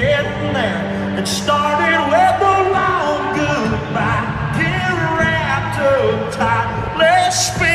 getting there. It started with the long goodbye, get wrapped up tight. Let's spin.